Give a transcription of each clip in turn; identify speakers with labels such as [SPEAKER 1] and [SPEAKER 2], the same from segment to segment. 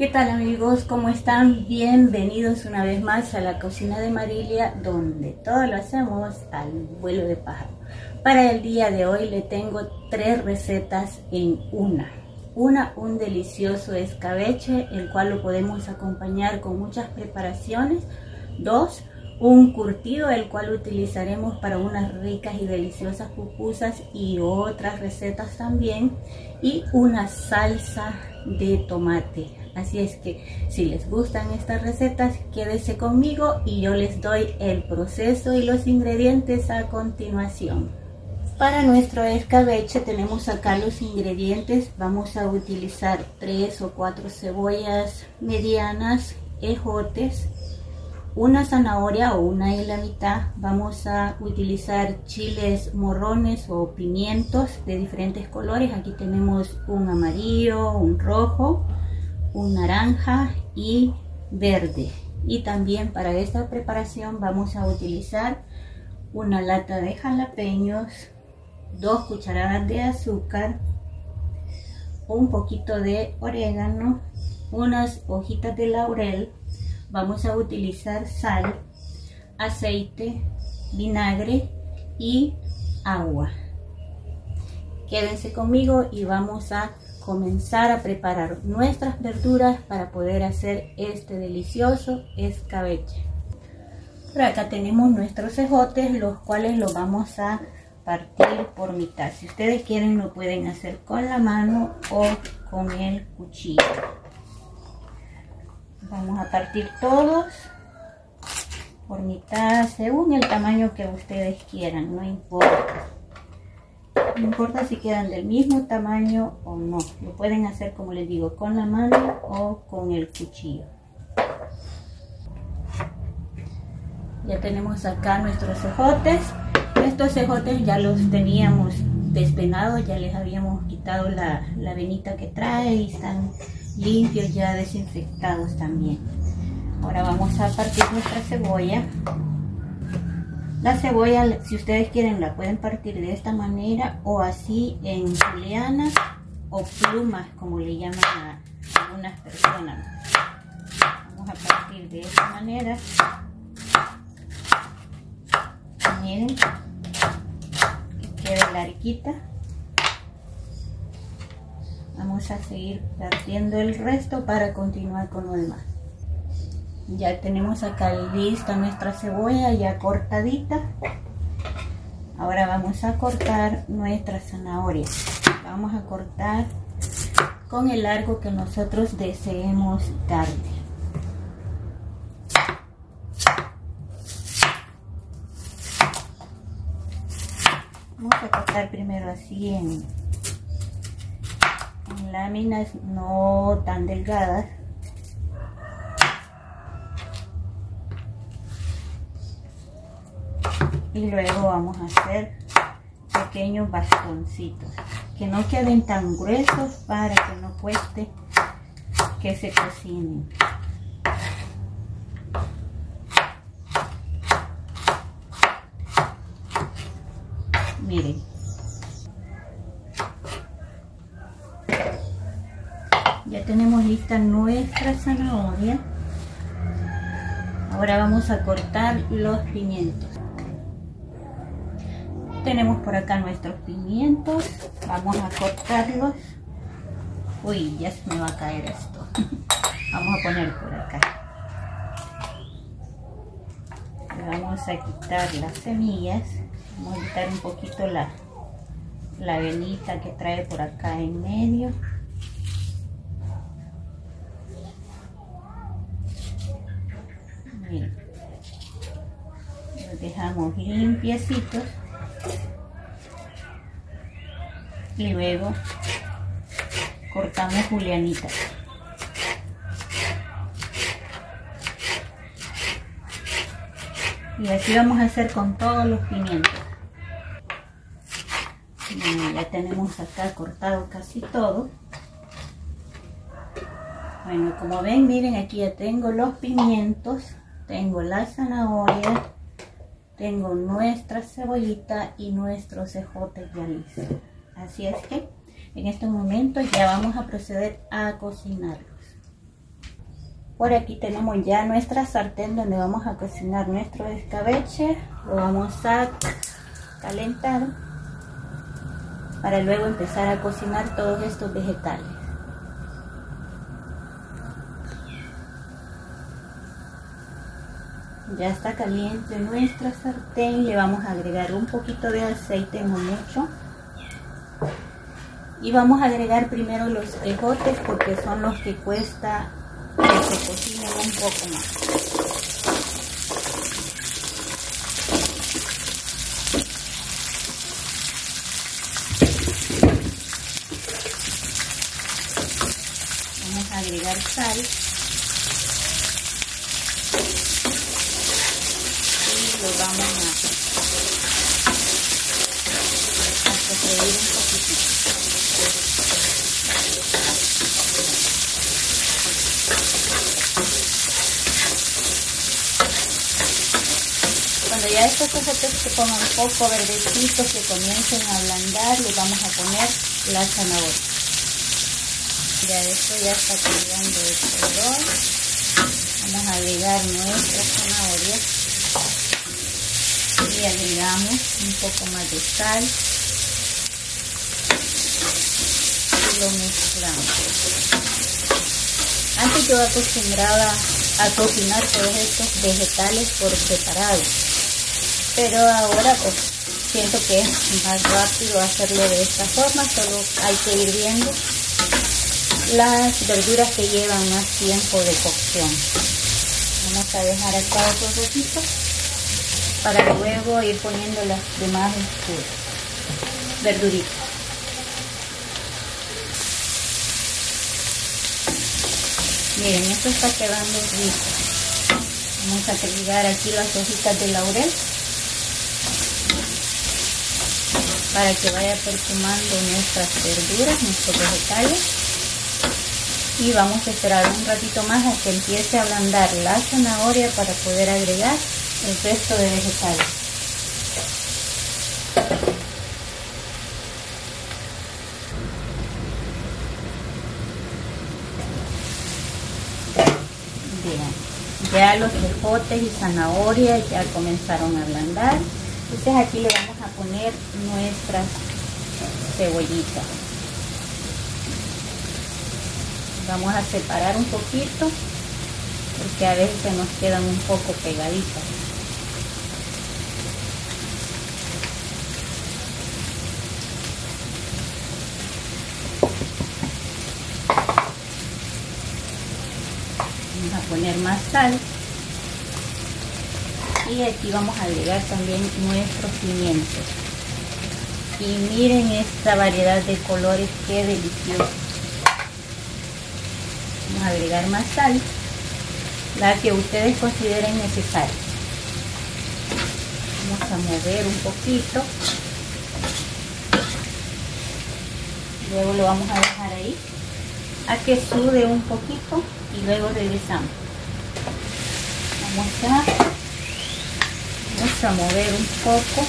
[SPEAKER 1] ¿Qué tal amigos? ¿Cómo están? Bienvenidos una vez más a la cocina de Marilia, donde todo lo hacemos al vuelo de pájaro. Para el día de hoy le tengo tres recetas en una. Una, un delicioso escabeche, el cual lo podemos acompañar con muchas preparaciones. Dos, un curtido, el cual utilizaremos para unas ricas y deliciosas pupusas y otras recetas también. Y una salsa de tomate Así es que si les gustan estas recetas, quédese conmigo y yo les doy el proceso y los ingredientes a continuación. Para nuestro escabeche tenemos acá los ingredientes. Vamos a utilizar tres o cuatro cebollas medianas, ejotes, una zanahoria o una y la mitad. Vamos a utilizar chiles morrones o pimientos de diferentes colores. Aquí tenemos un amarillo, un rojo, un naranja y verde. Y también para esta preparación vamos a utilizar una lata de jalapeños dos cucharadas de azúcar un poquito de orégano unas hojitas de laurel. Vamos a utilizar sal aceite vinagre y agua. Quédense conmigo y vamos a comenzar a preparar nuestras verduras para poder hacer este delicioso escabeche. Por acá tenemos nuestros cejotes, los cuales los vamos a partir por mitad. Si ustedes quieren lo pueden hacer con la mano o con el cuchillo. Vamos a partir todos por mitad según el tamaño que ustedes quieran, no importa. No importa si quedan del mismo tamaño o no. Lo pueden hacer, como les digo, con la mano o con el cuchillo. Ya tenemos acá nuestros cejotes. Estos cejotes ya los teníamos despenados, ya les habíamos quitado la, la venita que trae y están limpios, ya desinfectados también. Ahora vamos a partir nuestra cebolla. La cebolla, si ustedes quieren, la pueden partir de esta manera o así en julianas o plumas, como le llaman a algunas personas. Vamos a partir de esta manera. Miren, que quede larguita. Vamos a seguir partiendo el resto para continuar con lo demás. Ya tenemos acá lista nuestra cebolla ya cortadita. Ahora vamos a cortar nuestra zanahoria. Vamos a cortar con el largo que nosotros deseemos darle. Vamos a cortar primero así en, en láminas no tan delgadas y luego vamos a hacer pequeños bastoncitos que no queden tan gruesos para que no cueste que se cocinen. Miren. Ya tenemos lista nuestra zanahoria. Ahora vamos a cortar los pimientos tenemos por acá nuestros pimientos. Vamos a cortarlos. Uy ya se me va a caer esto. Vamos a poner por acá. Vamos a quitar las semillas. Vamos a quitar un poquito la la venita que trae por acá en medio. Los dejamos limpiecitos y luego cortamos julianitas y así vamos a hacer con todos los pimientos. Ya tenemos acá cortado casi todo. Bueno como ven miren aquí ya tengo los pimientos tengo la zanahoria tengo nuestra cebollita y nuestros cejotes ya listos así es que en este momento ya vamos a proceder a cocinarlos Por aquí tenemos ya nuestra sartén donde vamos a cocinar nuestro escabeche. Lo vamos a calentar para luego empezar a cocinar todos estos vegetales. Ya está caliente nuestra sartén, le vamos a agregar un poquito de aceite, no mucho. Y vamos a agregar primero los ejotes porque son los que cuesta que se cocinen un poco más. agregar sal y lo vamos a, a sofreír un poquitito cuando ya estos cojotes se pongan un poco verdecitos que comiencen a ablandar le vamos a poner la zanahoria. Ya esto ya está cambiando de color. Vamos a agregar nuestra zanahoria. Y agregamos un poco más de sal. Y lo mezclamos. Antes yo acostumbraba a cocinar todos estos vegetales por separado pero ahora pues siento que es más rápido hacerlo de esta forma solo hay que ir viendo las verduras que llevan más tiempo de cocción. Vamos a dejar acá otro ratito para luego ir poniendo las demás este, verduritas. Miren, esto está quedando rico. Vamos a agregar aquí las hojitas de laurel para que vaya perfumando nuestras verduras, nuestros vegetales y vamos a esperar un ratito más a que empiece a ablandar la zanahoria para poder agregar el resto de vegetales. Bien, ya los ejotes y zanahoria ya comenzaron a ablandar. Entonces aquí le vamos a poner nuestras cebollitas. Vamos a separar un poquito porque a veces se nos quedan un poco pegaditas. Vamos a poner más sal y aquí vamos a agregar también nuestros pimientos y miren esta variedad de colores que delicioso Vamos a agregar más sal, la que ustedes consideren necesaria. Vamos a mover un poquito. Luego lo vamos a dejar ahí a que sude un poquito y luego regresamos. Vamos a, a mover un poco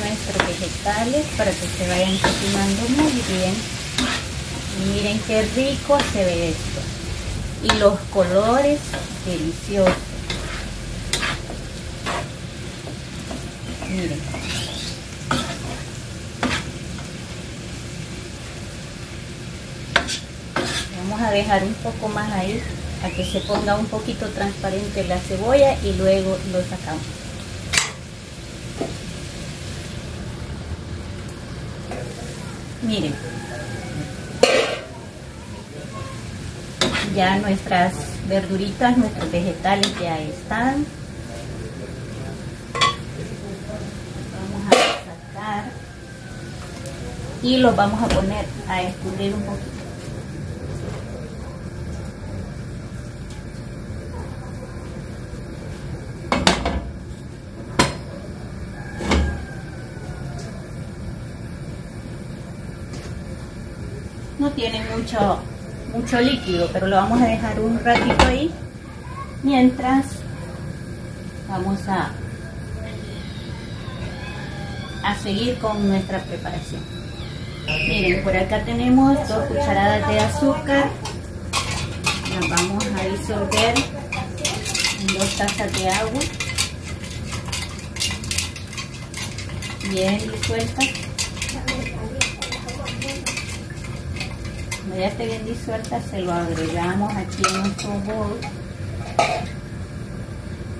[SPEAKER 1] nuestros vegetales para que se vayan cocinando muy bien miren qué rico se ve esto. Y los colores deliciosos. Miren. Vamos a dejar un poco más ahí a que se ponga un poquito transparente la cebolla y luego lo sacamos. Miren, ya nuestras verduritas, nuestros vegetales ya están. Vamos a sacar y los vamos a poner a escurrir un poquito. Tiene mucho mucho líquido, pero lo vamos a dejar un ratito ahí mientras vamos a, a seguir con nuestra preparación. Miren, por acá tenemos dos cucharadas de azúcar, Las vamos a disolver en dos tazas de agua. Bien disueltas. Cuando ya esté bien disuelta, se lo agregamos aquí en nuestro bol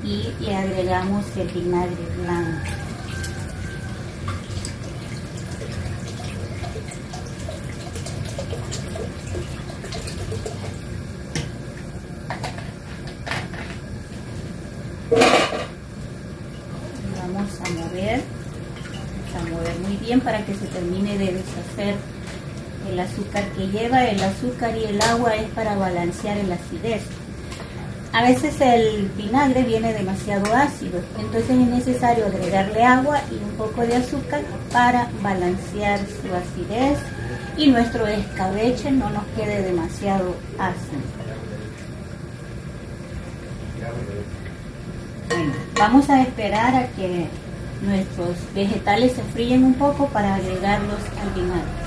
[SPEAKER 1] y le agregamos el vinagre blanco. Vamos a mover, vamos a mover muy bien para que se termine de deshacer el azúcar que lleva. El azúcar y el agua es para balancear el acidez. A veces el vinagre viene demasiado ácido, entonces es necesario agregarle agua y un poco de azúcar para balancear su acidez y nuestro escabeche no nos quede demasiado ácido. Bueno, vamos a esperar a que nuestros vegetales se fríen un poco para agregarlos al vinagre.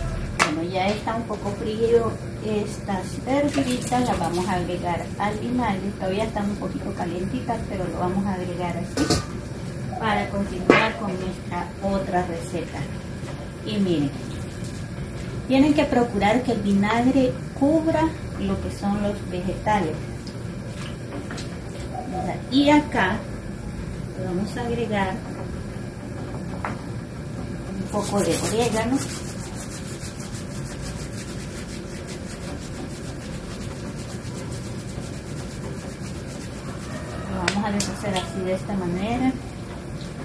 [SPEAKER 1] Ya está un poco frío estas verduritas, las vamos a agregar al vinagre. Todavía están un poquito calientitas, pero lo vamos a agregar así para continuar con nuestra otra receta. Y miren, tienen que procurar que el vinagre cubra lo que son los vegetales. Y acá vamos a agregar un poco de orégano vamos a deshacer así de esta manera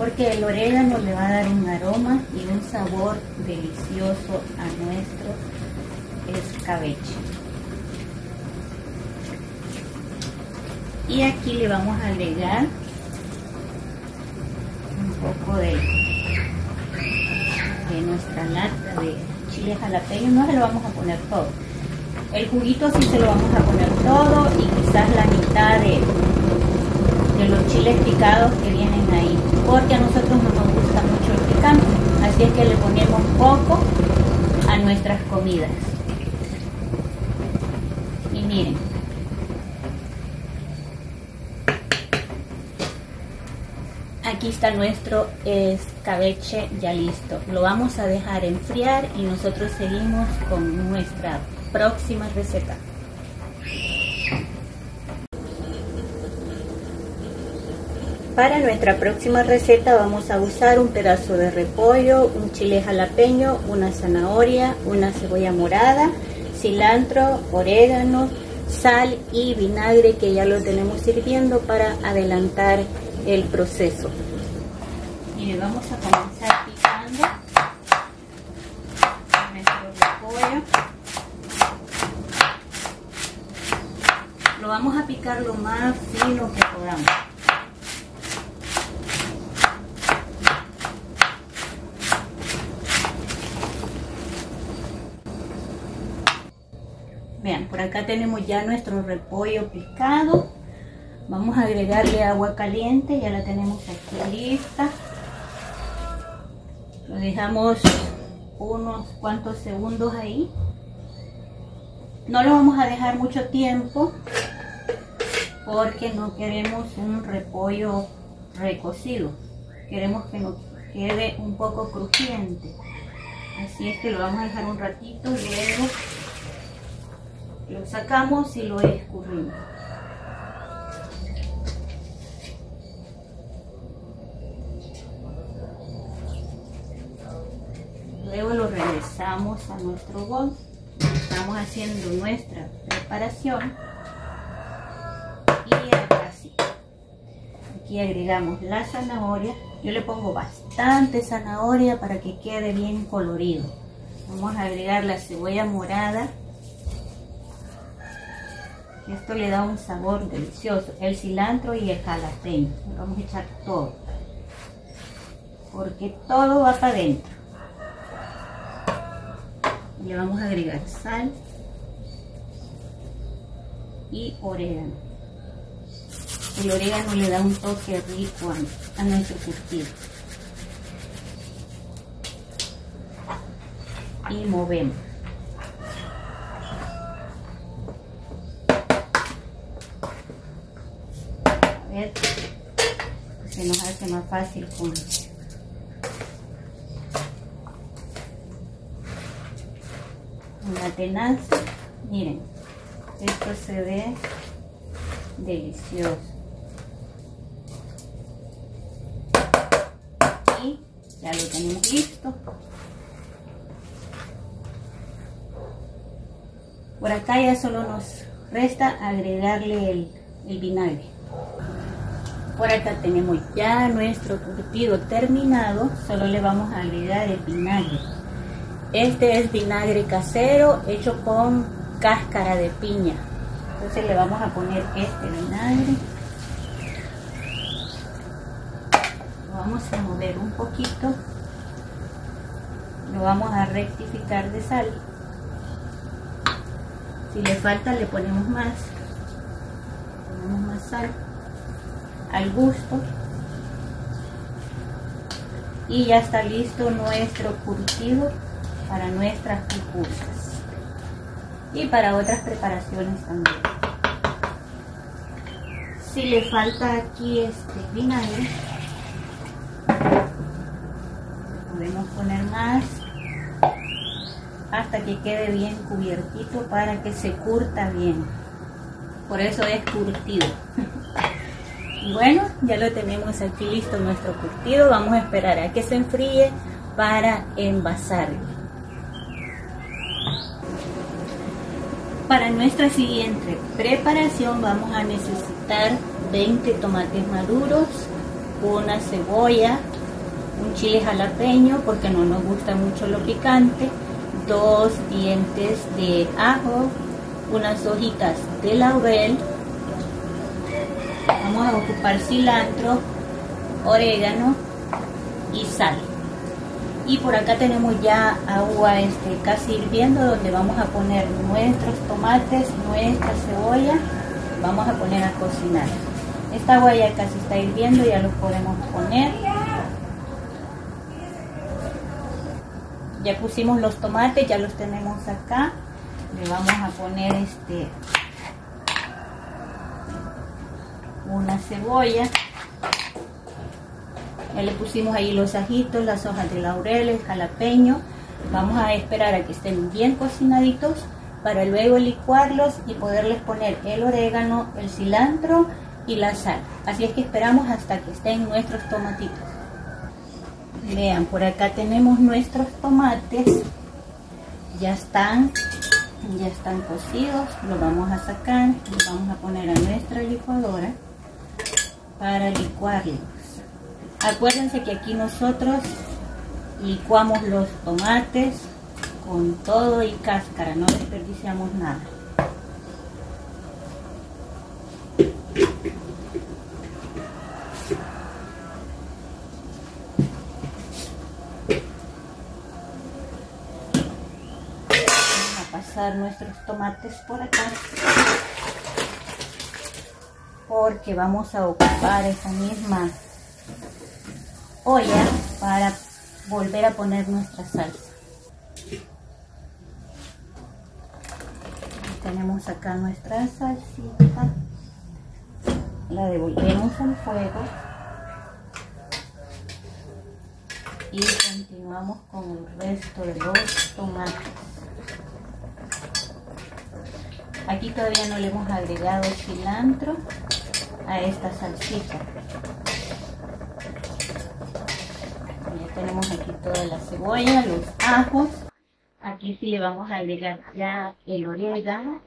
[SPEAKER 1] porque el orégano le va a dar un aroma y un sabor delicioso a nuestro escabeche. Y aquí le vamos a agregar un poco de, de nuestra lata de chile jalapeño. No se lo vamos a poner todo. El juguito sí se lo vamos a poner todo y quizás la mitad de de los chiles picados que vienen ahí, porque a nosotros no nos gusta mucho el picante, así es que le ponemos poco a nuestras comidas. Y miren, aquí está nuestro escabeche ya listo. Lo vamos a dejar enfriar y nosotros seguimos con nuestra próxima receta. Para nuestra próxima receta vamos a usar un pedazo de repollo, un chile jalapeño, una zanahoria, una cebolla morada, cilantro, orégano, sal y vinagre que ya lo tenemos sirviendo para adelantar el proceso. Y vamos a comenzar picando nuestro repollo. Lo vamos a picar lo más fino que podamos. Por acá tenemos ya nuestro repollo picado. Vamos a agregarle agua caliente, ya la tenemos aquí lista. Lo dejamos unos cuantos segundos ahí. No lo vamos a dejar mucho tiempo porque no queremos un repollo recocido. Queremos que nos quede un poco crujiente. Así es que lo vamos a dejar un ratito y luego lo sacamos y lo escurrimos. Luego lo regresamos a nuestro bol. Estamos haciendo nuestra preparación. Y ahora sí. Aquí agregamos la zanahoria. Yo le pongo bastante zanahoria para que quede bien colorido. Vamos a agregar la cebolla morada esto le da un sabor delicioso. El cilantro y el jalapeño. Vamos a echar todo. Porque todo va para adentro. Le vamos a agregar sal y orégano. El orégano le da un toque rico a, a nuestro curtido. Y movemos. poner, pues se nos hace más fácil con una tenaza. Miren, esto se ve delicioso. Y ya lo tenemos listo. Por acá ya solo nos resta agregarle el vinagre. Por acá tenemos ya nuestro curtido terminado, solo le vamos a agregar el vinagre. Este es vinagre casero hecho con cáscara de piña. Entonces le vamos a poner este vinagre. Lo vamos a mover un poquito. Lo vamos a rectificar de sal. Si le falta le ponemos más. Ponemos más sal al gusto. Y ya está listo nuestro curtido para nuestras pupusas. Y para otras preparaciones también. Si le falta aquí este vinagre, podemos poner más hasta que quede bien cubiertito para que se curta bien. Por eso es curtido. bueno, ya lo tenemos aquí listo nuestro curtido. Vamos a esperar a que se enfríe para envasarlo. Para nuestra siguiente preparación vamos a necesitar 20 tomates maduros, una cebolla, un chile jalapeño porque no nos gusta mucho lo picante, dos dientes de ajo, unas hojitas de laurel, vamos a ocupar cilantro, orégano y sal. Y por acá tenemos ya agua este, casi hirviendo donde vamos a poner nuestros tomates, nuestra cebolla, vamos a poner a cocinar. Esta agua ya casi está hirviendo, ya los podemos poner. ya pusimos los tomates, ya los tenemos acá. Le vamos a poner este una cebolla. Ya le pusimos ahí los ajitos, las hojas de laurel, el jalapeño. Vamos a esperar a que estén bien cocinaditos para luego licuarlos y poderles poner el orégano, el cilantro y la sal. Así es que esperamos hasta que estén nuestros tomatitos. Vean, por acá tenemos nuestros tomates. Ya están, ya están cocidos. Los vamos a sacar, los vamos a poner a nuestra licuadora para licuarlos. Acuérdense que aquí nosotros licuamos los tomates con todo y cáscara, no desperdiciamos nada. nuestros tomates por acá porque vamos a ocupar esa misma olla para volver a poner nuestra salsa. Tenemos acá nuestra salsita. La devolvemos al fuego. Y continuamos con el resto de los tomates. Aquí todavía no le hemos agregado cilantro a esta salsita. Ya tenemos aquí toda la cebolla, los ajos. Aquí sí le vamos a agregar ya el orégano.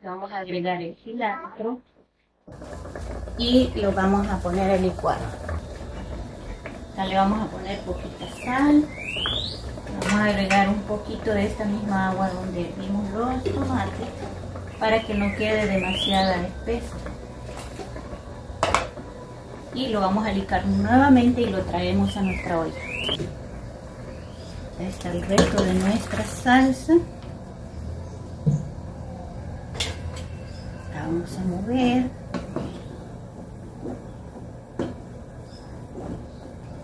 [SPEAKER 1] Le vamos a agregar el cilantro. Y lo vamos a poner a licuar. Ya le vamos a poner poquita sal. Vamos a agregar un poquito de esta misma agua donde vimos los tomates para que no quede demasiada espesa. Y lo vamos a licar nuevamente y lo traemos a nuestra olla. Ahí está el resto de nuestra salsa. La vamos a mover.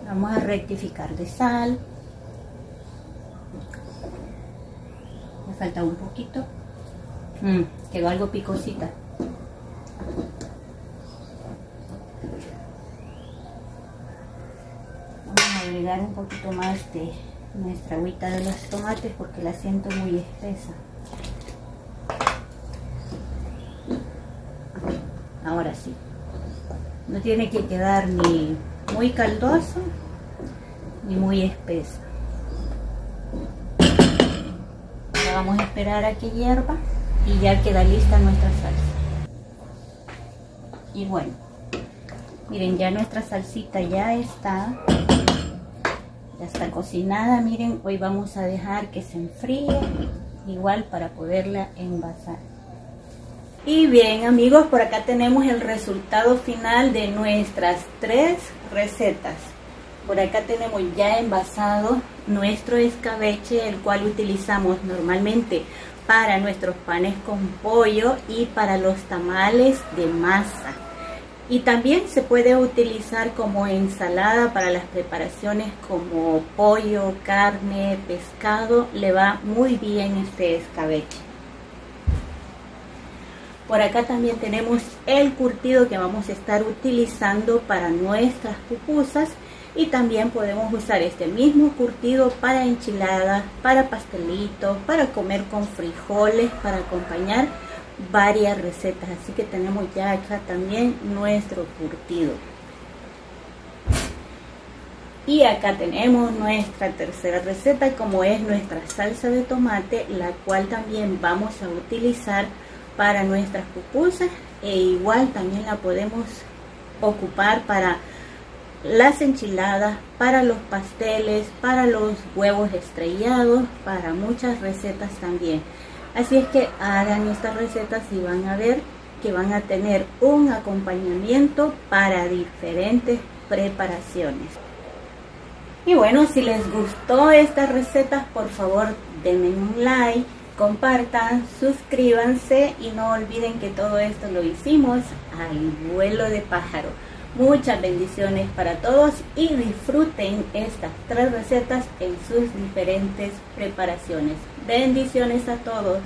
[SPEAKER 1] Vamos a rectificar de sal. falta un poquito. Mm, quedó algo picosita. Un poquito más de nuestra agüita de los tomates porque la siento muy espesa. Ahora sí. No tiene que quedar ni muy caldoso ni muy espesa. Vamos a esperar a que hierva y ya queda lista nuestra salsa. Y bueno, miren ya nuestra salsita ya está ya está cocinada miren hoy vamos a dejar que se enfríe igual para poderla envasar. Y bien amigos por acá tenemos el resultado final de nuestras tres recetas. Por acá tenemos ya envasado nuestro escabeche el cual utilizamos normalmente para nuestros panes con pollo y para los tamales de masa y también se puede utilizar como ensalada para las preparaciones como pollo, carne, pescado. Le va muy bien este escabeche. Por acá también tenemos el curtido que vamos a estar utilizando para nuestras pupusas y también podemos usar este mismo curtido para enchiladas, para pastelitos, para comer con frijoles, para acompañar varias recetas así que tenemos ya acá también nuestro curtido y acá tenemos nuestra tercera receta como es nuestra salsa de tomate la cual también vamos a utilizar para nuestras pupusas e igual también la podemos ocupar para las enchiladas, para los pasteles, para los huevos estrellados, para muchas recetas también. Así es que hagan estas recetas y van a ver que van a tener un acompañamiento para diferentes preparaciones. Y bueno, si les gustó estas recetas, por favor denme un like, compartan, suscríbanse y no olviden que todo esto lo hicimos al vuelo de pájaro. Muchas bendiciones para todos y disfruten estas tres recetas en sus diferentes preparaciones. Bendiciones a todos.